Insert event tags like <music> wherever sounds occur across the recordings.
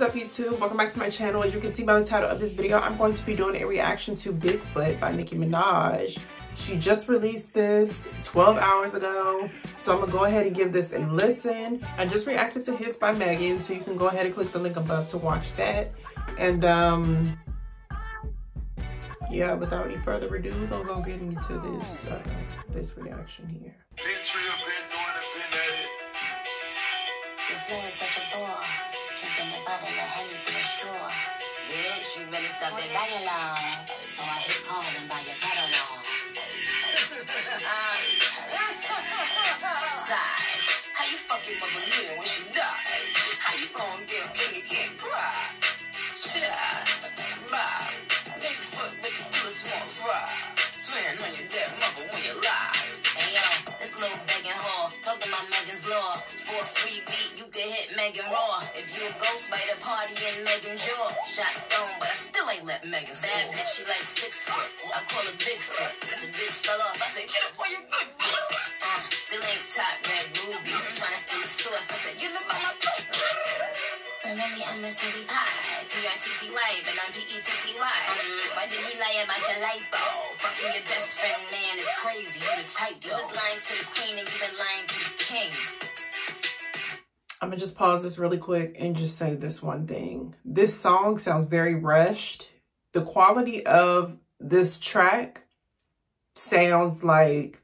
What is up YouTube? Welcome back to my channel. As you can see by the title of this video, I'm going to be doing a reaction to Bigfoot by Nicki Minaj. She just released this 12 hours ago, so I'm gonna go ahead and give this a listen. I just reacted to Hiss by Megan, so you can go ahead and click the link above to watch that. And um, yeah, without any further ado, we're gonna go get into this uh, this reaction here. Big tree been doing it, been at it. Your flow is such a bore. Drinking the bottle of honey through a straw. Bitch, you better stop that dialogue. Or I hit hard and buy your catalog. <laughs> Side. How you fucking mother live when she die? How you gon' get king and can't cry? Child, Bob, Bigfoot make you feel a small fry. Swearing on your dead mother when you lie. Hey yo, this little begging whore, talking about Megan's law. For a free beat, you can hit Megan Raw. You a ghost, by the party in Megan's jaw. Shot thrown, but I still ain't let Megan Bad bitch, she like six foot. I call her Bigfoot. The bitch fell off, I said, get up on your good foot. Uh, still ain't top red ruby. Tryna steal the source, I said, you live by my poop. But really, I'm a city pie. P-R-T-T-Y, but I'm P-E-T-T-Y. Um, why did you lie about your lipo? Fucking your best friend, man, is crazy. You the type, You was lying to the queen and you been lying to the king. I'm gonna just pause this really quick and just say this one thing. This song sounds very rushed. The quality of this track sounds like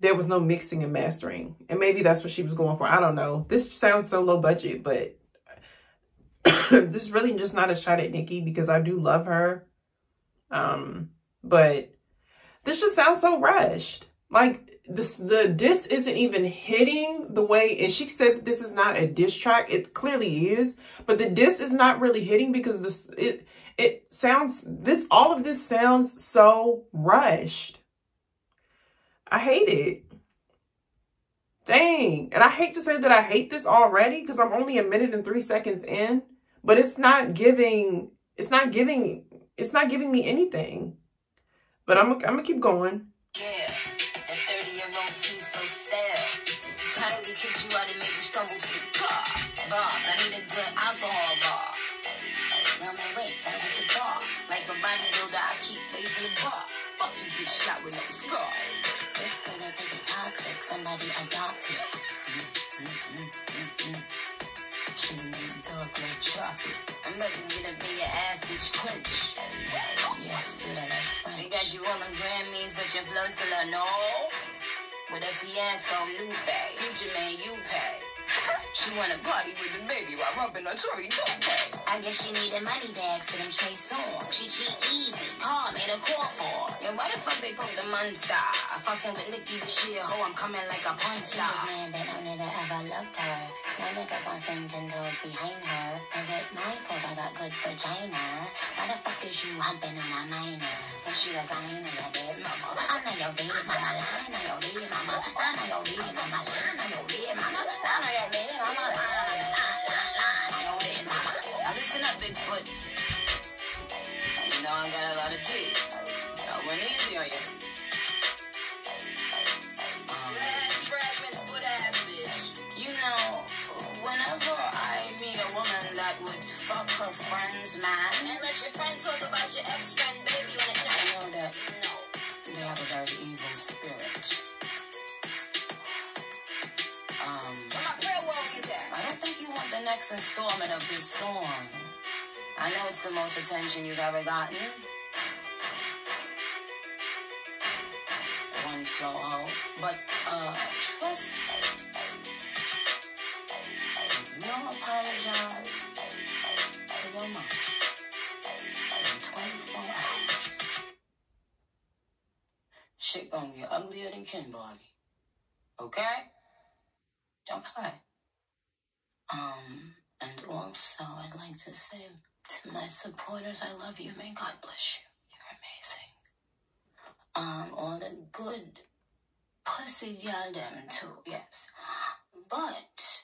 there was no mixing and mastering. And maybe that's what she was going for. I don't know. This sounds so low budget, but <coughs> this is really just not a shot at Nicki because I do love her. Um, but this just sounds so rushed. Like this, the disc isn't even hitting the way, and she said this is not a diss track. It clearly is, but the disc is not really hitting because this, it, it sounds, this, all of this sounds so rushed. I hate it. Dang. And I hate to say that I hate this already because I'm only a minute and three seconds in, but it's not giving, it's not giving, it's not giving me anything. But I'm, I'm gonna keep going. Yeah, I need a good alcohol bar. Man, wait, that was the bar. Like a bodybuilder, I keep raising the bar. Fuck you get shot with scar. This gonna toxic, somebody adopt dark chocolate. I'm about to get your ass, bitch. Yeah, French. We got you Grammys, but flow's still a no. With a fiasco, Lupe. Future man, you. She wanna party with the baby while rubbing on Tory toupee. I guess she needed money bags for them Trey Songz. She cheat easy. Paul made a call for. Yeah, why the fuck they poke the monster? I fucking with Nicki this year, ho, I'm coming like a punch star. man, that no nigga ever loved her. No nigga gon' stand ten toes behind her. Is it my fault I got good vagina? Why the fuck is you humping on a minor? Cause she was lying on your bed, mama. I know your baby mama, lying on your baby mama. I know your baby mama, lying on your baby mama. I know your baby mama, lying on your baby mama. Now listen up, Bigfoot. You know I got a lot of teeth. I went easy on you. You know, whenever I meet a woman that would fuck her friends, man, and let your friend talk about your ex-friend, baby, I know they have a very evil spirit. Um, I don't think you want the next installment of this song. I know it's the most attention you've ever gotten. One flow out, but uh, trust than Barbie. Okay? Don't play. Um, and also I'd like to say to my supporters, I love you. May God bless you. You're amazing. Um, all the good pussy y'all them too, yes. But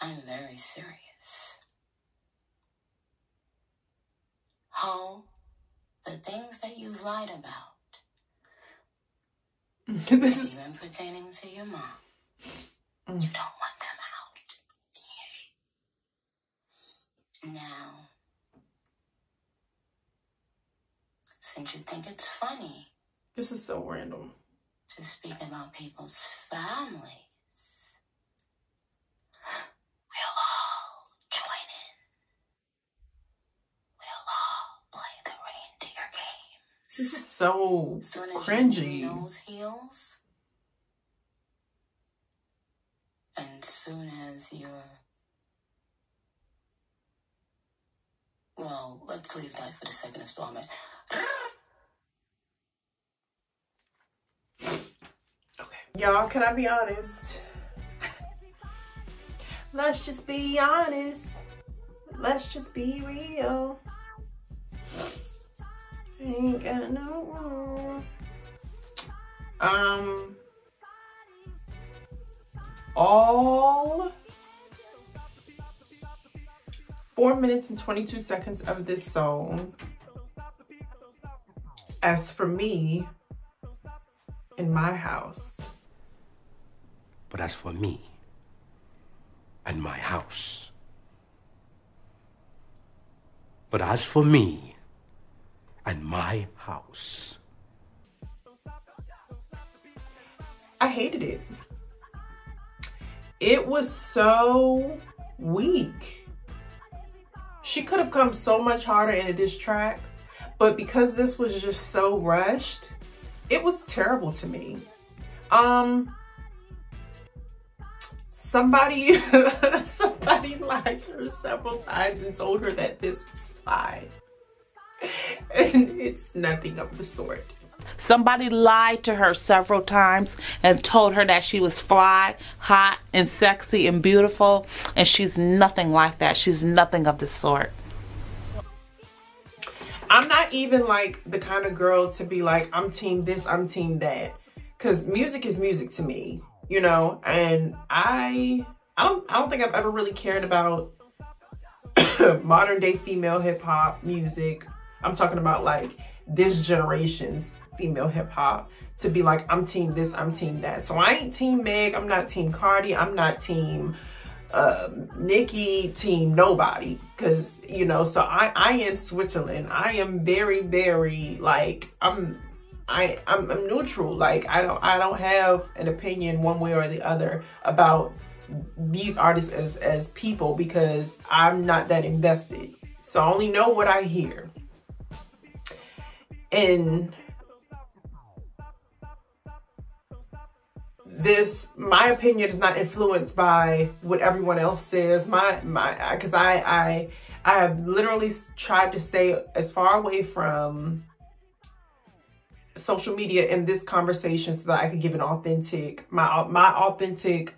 I'm very serious. Ho, the things that you've lied about, this is even pertaining to your mom. Mm. You don't want them out. Now, since you think it's funny this is so random. to speak about people's families, we'll all join in. We'll all play the reindeer game. This is so cringy. nose heals, and soon as you're well, let's leave that for the second installment. Okay. Y'all, can I be honest? Let's just be honest. Let's just be real. I ain't got no Um all four minutes and 22 seconds of this song. As for me, in my house, But as for me and my house, but as for me and my house, I hated it. It was so weak. She could have come so much harder in a diss track, but because this was just so rushed, it was terrible to me. Um somebody <laughs> somebody <laughs> lied to her several times and told her that this was fine. And <laughs> it's nothing of the sort. Somebody lied to her several times and told her that she was fly, hot, and sexy and beautiful, and she's nothing like that. She's nothing of the sort. I'm not even like the kind of girl to be like, I'm team this, I'm team that. Cause music is music to me, you know, and I I don't I don't think I've ever really cared about <coughs> modern day female hip hop music. I'm talking about like this generation's female hip hop to be like, I'm team this, I'm team that. So I ain't team Meg, I'm not team Cardi, I'm not team um, Nicki team nobody. Because you know so I I in Switzerland. I am very very like I'm I I'm, I'm neutral. Like I don't I don't have an opinion one way or the other about these artists as as people because I'm not that invested. So I only know what I hear and this my opinion is not influenced by what everyone else says. My my because i i i have literally tried to stay as far away from social media in this conversation so that i could give an authentic my my authentic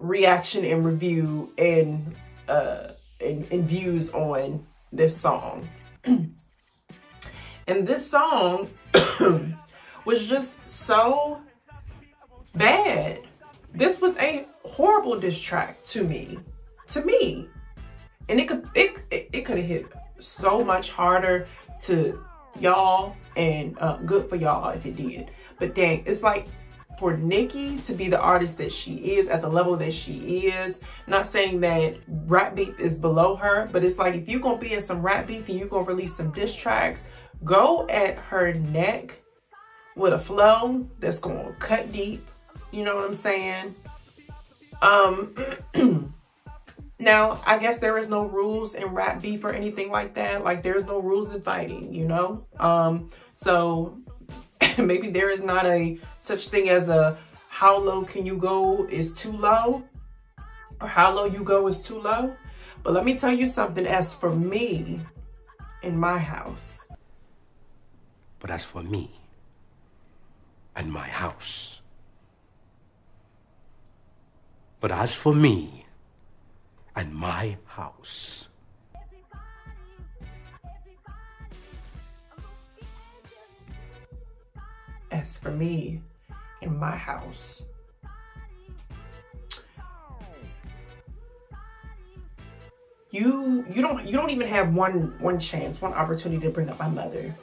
reaction and review and uh and, and views on this song <clears throat> and this song <coughs> was just so bad. This was a horrible diss track to me. To me. And it could it it, it could have hit so much harder to y'all and uh, good for y'all if it did. But dang, it's like for Nicki to be the artist that she is at the level that she is, not saying that rap beef is below her, but it's like if you're gonna be in some rap beef and you're gonna release some diss tracks, go at her neck with a flow that's gonna cut deep. You know what I'm saying? Um <clears throat> now I guess there is no rules in rap beef or anything like that. Like there's no rules in fighting, you know? Um so <clears throat> maybe there is not a such thing as a how low can you go is too low or how low you go is too low. But let me tell you something as for me in my house, but as for me and my house, but as for me and my house, as for me in my house, you you don't you don't even have one one chance, one opportunity to bring up my mother.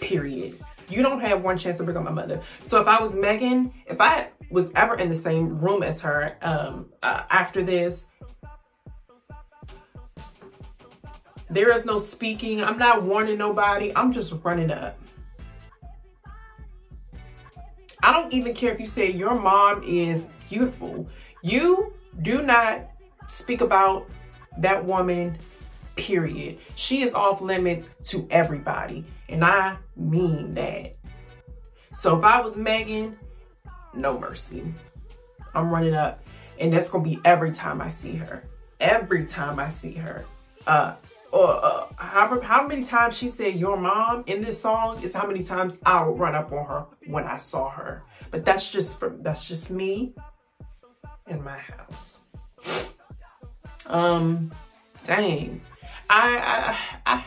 Period. You don't have one chance to break up my mother. So if I was Megan, if I was ever in the same room as her um, uh, after this, there is no speaking. I'm not warning nobody. I'm just running up. I don't even care if you say your mom is beautiful. You do not speak about that woman, period. She is off limits to everybody. And I mean that. So if I was Megan, no mercy. I'm running up. And that's going to be every time I see her. Every time I see her. Uh, or uh, how, how many times she said your mom in this song is how many times I would run up on her when I saw her. But that's just from that's just me in my house. Um, dang, I I I.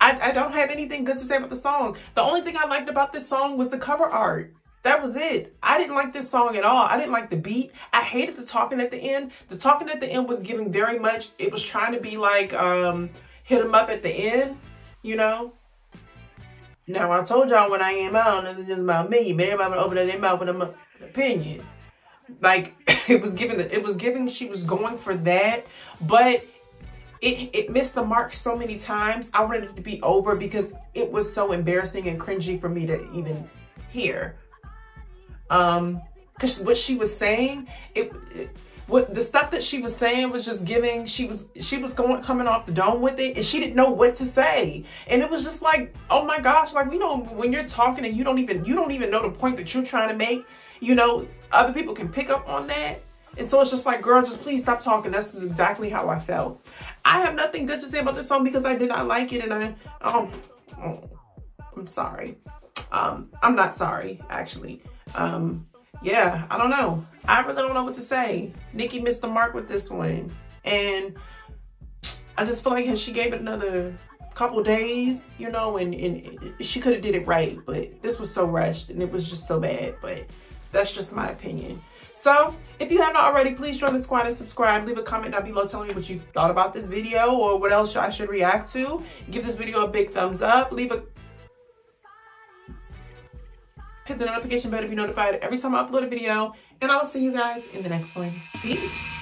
I, don't have anything good to say about the song. The only thing I liked about this song was the cover art. That was it. I didn't like this song at all. I didn't like the beat. I hated the talking at the end. The talking at the end was giving very much, it was trying to be like um, hit them up at the end, you know? Now, I told y'all when I am out, is just about me, but everybody open their mouth with an opinion. Like, <laughs> it was giving, it was giving, she was going for that, but it, it missed the mark so many times. I wanted it to be over because it was so embarrassing and cringy for me to even hear. Um, because what she was saying, it, it, what the stuff that she was saying was just giving. She was she was going coming off the dome with it, and she didn't know what to say. And it was just like, oh my gosh, like we don't when you're talking and you don't even you don't even know the point that you're trying to make. You know, other people can pick up on that. And so it's just like, girl, just please stop talking. That's exactly how I felt. I have nothing good to say about this song because I did not like it, and I oh, I'm sorry. Um, I'm not sorry actually um, yeah, I don't know. I really don't know what to say. Nicki missed the mark with this one. And I just feel like she gave it another couple days, you know, and, and she could have did it right, but this was so rushed and it was just so bad, but that's just my opinion. So if you have not already, please join the squad and subscribe. Leave a comment down below telling me what you thought about this video or what else I should react to. Give this video a big thumbs up. Leave a hit the notification bell to be notified every time I upload a video. And I will see you guys in the next one. Peace.